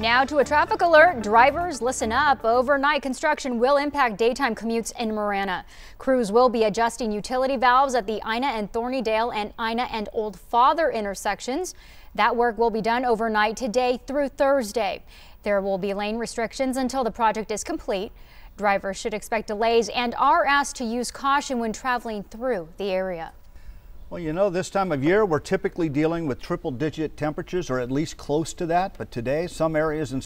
Now to a traffic alert. Drivers, listen up. Overnight construction will impact daytime commutes in Marana. Crews will be adjusting utility valves at the Ina and Thornydale and Ina and Oldfather intersections. That work will be done overnight today through Thursday. There will be lane restrictions until the project is complete. Drivers should expect delays and are asked to use caution when traveling through the area. Well, you know, this time of year, we're typically dealing with triple digit temperatures or at least close to that. But today, some areas in